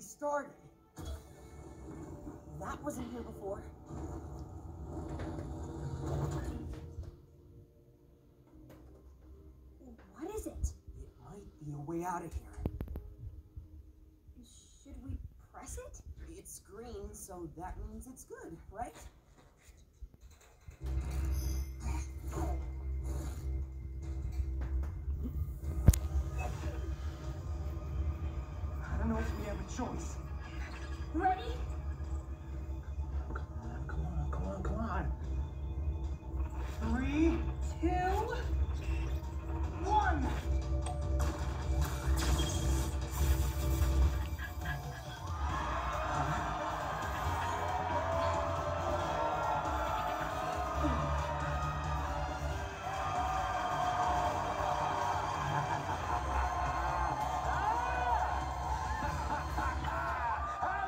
we started. That wasn't here before. What is it? It might be a way out of here. Should we press it? It's green, so that means it's good, right? If we have a choice. Ready?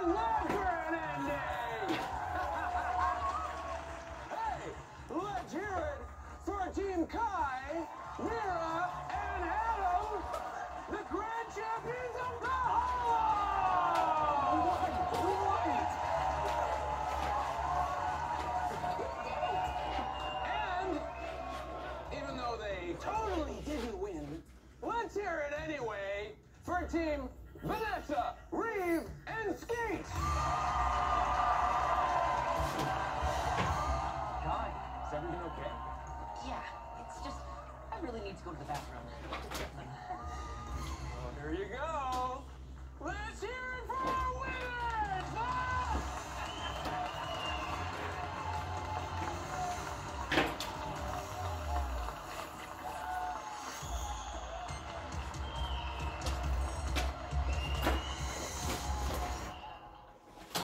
Love Granite! hey, let's hear it for Team Kai, Mira, and Adam, the grand champions of the And even though they totally didn't win, let's hear it anyway for Team Vanessa, Reeve, Skeet. Kai, is everything okay? Yeah, it's just, I really need to go to the bathroom.